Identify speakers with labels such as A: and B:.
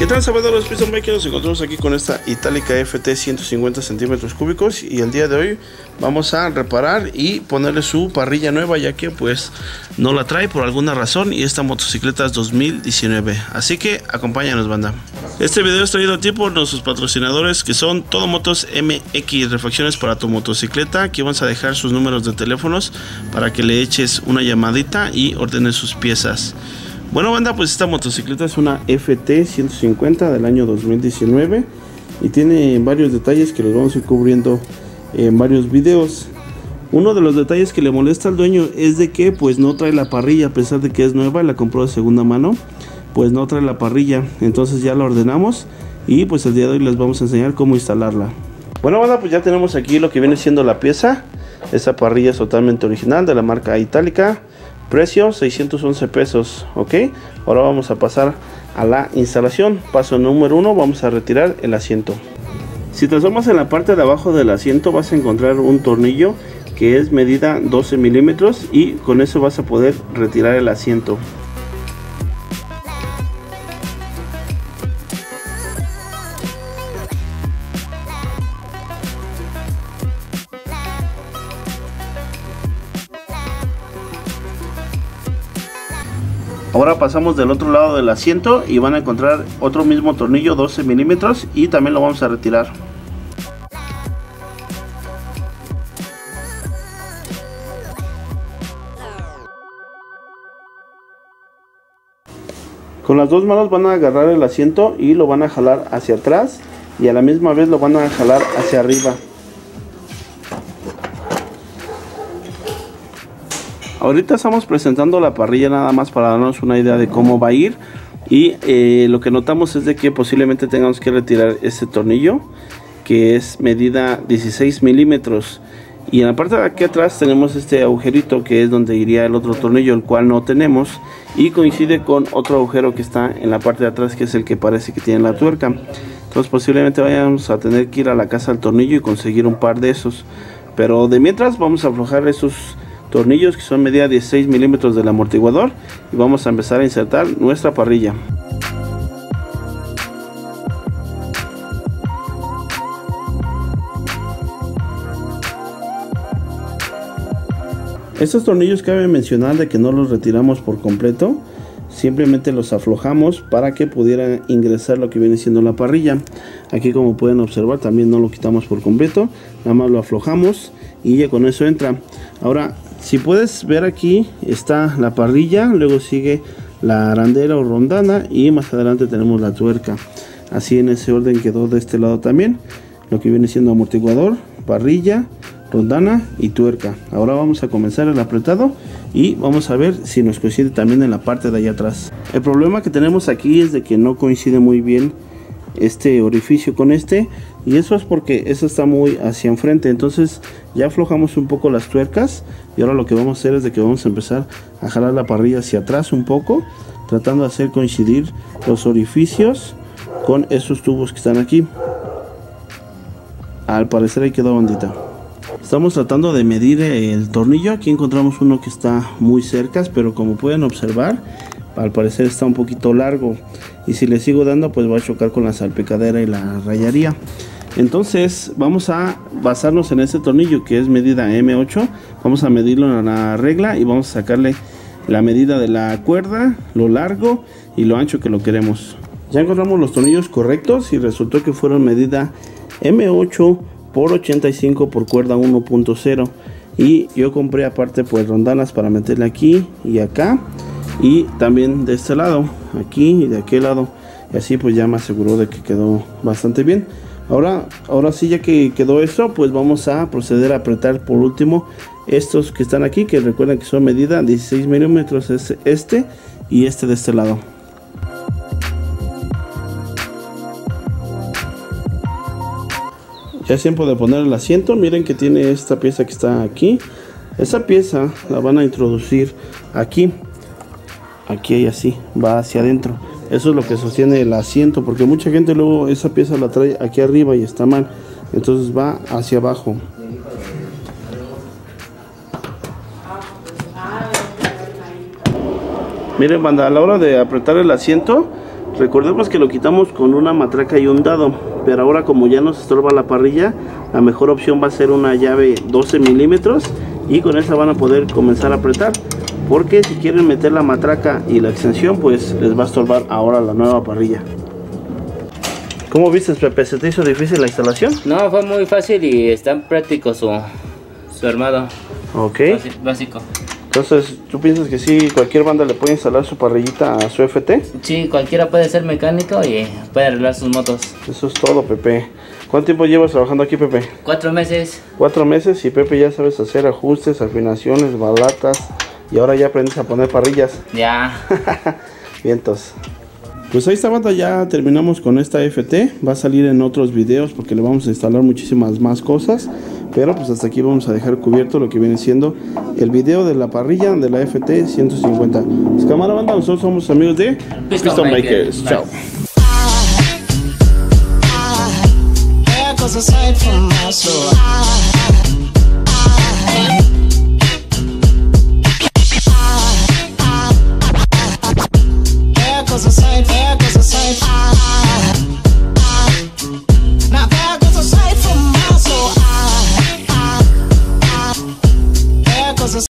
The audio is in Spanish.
A: ¿Qué tal sabedores Piston Bike? Nos encontramos aquí con esta Itálica FT 150 centímetros cúbicos y el día de hoy vamos a reparar y ponerle su parrilla nueva ya que pues no la trae por alguna razón y esta motocicleta es 2019 así que acompáñanos banda. Este video es traído a ti por nuestros patrocinadores que son Todo Motos MX refacciones para tu motocicleta aquí vamos a dejar sus números de teléfonos para que le eches una llamadita y ordenes sus piezas bueno banda, pues esta motocicleta es una FT 150 del año 2019 y tiene varios detalles que los vamos a ir cubriendo en varios videos. Uno de los detalles que le molesta al dueño es de que pues no trae la parrilla a pesar de que es nueva y la compró de segunda mano, pues no trae la parrilla. Entonces ya la ordenamos y pues el día de hoy les vamos a enseñar cómo instalarla. Bueno banda, pues ya tenemos aquí lo que viene siendo la pieza. Esta parrilla es totalmente original de la marca Itálica Precio 611 pesos, ok. Ahora vamos a pasar a la instalación. Paso número uno, vamos a retirar el asiento. Si te asomas en la parte de abajo del asiento vas a encontrar un tornillo que es medida 12 milímetros y con eso vas a poder retirar el asiento. Ahora pasamos del otro lado del asiento y van a encontrar otro mismo tornillo 12 milímetros y también lo vamos a retirar. Con las dos manos van a agarrar el asiento y lo van a jalar hacia atrás y a la misma vez lo van a jalar hacia arriba. Ahorita estamos presentando la parrilla nada más para darnos una idea de cómo va a ir. Y eh, lo que notamos es de que posiblemente tengamos que retirar este tornillo que es medida 16 milímetros. Y en la parte de aquí atrás tenemos este agujerito que es donde iría el otro tornillo, el cual no tenemos. Y coincide con otro agujero que está en la parte de atrás que es el que parece que tiene la tuerca. Entonces posiblemente vayamos a tener que ir a la casa del tornillo y conseguir un par de esos. Pero de mientras vamos a aflojar esos tornillos que son medida 16 milímetros del amortiguador y vamos a empezar a insertar nuestra parrilla. Estos tornillos cabe mencionar de que no los retiramos por completo simplemente los aflojamos para que pudiera ingresar lo que viene siendo la parrilla. Aquí como pueden observar también no lo quitamos por completo nada más lo aflojamos y ya con eso entra. Ahora si puedes ver aquí está la parrilla, luego sigue la arandela o rondana y más adelante tenemos la tuerca. Así en ese orden quedó de este lado también. Lo que viene siendo amortiguador, parrilla, rondana y tuerca. Ahora vamos a comenzar el apretado y vamos a ver si nos coincide también en la parte de allá atrás. El problema que tenemos aquí es de que no coincide muy bien este orificio con este y eso es porque eso está muy hacia enfrente. Entonces ya aflojamos un poco las tuercas y ahora lo que vamos a hacer es de que vamos a empezar a jalar la parrilla hacia atrás un poco tratando de hacer coincidir los orificios con esos tubos que están aquí. Al parecer ahí quedó bandita. Estamos tratando de medir el tornillo. Aquí encontramos uno que está muy cerca pero como pueden observar al parecer está un poquito largo. Y si le sigo dando pues va a chocar con la salpicadera y la rayaría. Entonces vamos a basarnos en este tornillo que es medida M8 vamos a medirlo en la regla y vamos a sacarle la medida de la cuerda lo largo y lo ancho que lo queremos. Ya encontramos los tornillos correctos y resultó que fueron medida M8 por 85 por cuerda 1.0 y yo compré aparte pues rondanas para meterle aquí y acá y también de este lado aquí y de aquel lado. Y así pues ya me aseguró de que quedó bastante bien. Ahora ahora sí ya que quedó eso pues vamos a proceder a apretar por último estos que están aquí que recuerden que son medida 16 milímetros es este y este de este lado. Ya es tiempo de poner el asiento. Miren que tiene esta pieza que está aquí. Esa pieza la van a introducir aquí aquí y así va hacia adentro. Eso es lo que sostiene el asiento porque mucha gente luego esa pieza la trae aquí arriba y está mal. Entonces va hacia abajo. Miren banda a la hora de apretar el asiento Recordemos que lo quitamos con una matraca y un dado, pero ahora como ya nos estorba la parrilla, la mejor opción va a ser una llave 12 milímetros y con esa van a poder comenzar a apretar. Porque si quieren meter la matraca y la extensión, pues les va a estorbar ahora la nueva parrilla. ¿Cómo viste, Pepe? ¿Se te hizo difícil la instalación?
B: No, fue muy fácil y está práctico su, su armado.
A: Ok.
B: Basi- Básico.
A: Entonces, ¿tú piensas que sí, cualquier banda le puede instalar su parrillita a su FT?
B: Sí, cualquiera puede ser mecánico y puede arreglar sus motos.
A: Eso es todo, Pepe. ¿Cuánto tiempo llevas trabajando aquí, Pepe?
B: Cuatro meses.
A: Cuatro meses y Pepe ya sabes hacer ajustes, afinaciones, balatas y ahora ya aprendes a poner parrillas.
B: Ya.
A: Vientos. Pues ahí está banda, ya terminamos con esta FT. Va a salir en otros videos porque le vamos a instalar muchísimas más cosas. Pero pues hasta aquí vamos a dejar cubierto lo que viene siendo el video de la parrilla de la FT 150. Pues cámara banda, nosotros somos amigos de
B: Piston
A: Piston
B: Makers.
A: Makers. Chao.